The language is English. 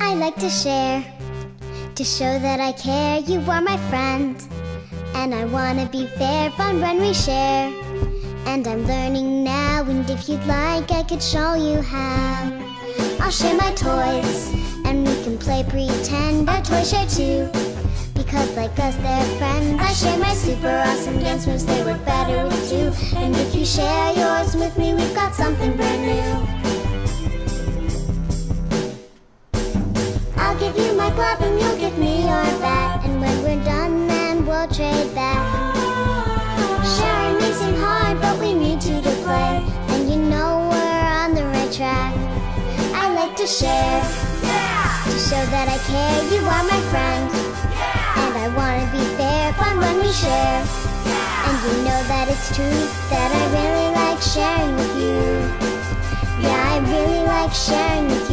I like to share, to show that I care. You are my friend, and I wanna be fair. Fun when we share, and I'm learning now. And if you'd like, I could show you how. I'll share my toys, and we can play pretend. Our toys share too, because like us, they're friends. I share my super awesome dance moves, better with two. And if you share yours with me, we've got something brand new. I'll give you my glove and you'll give me your bat. And when we're done, then we'll trade that. Sharing may seem hard, but we need to to play. And you know we're on the right track. I like to share, Yeah! to show that I care. You are my friend, Yeah! and I wanna be fair. Fun when we share. You know that it's true that I really like sharing with you. Yeah, I really like sharing with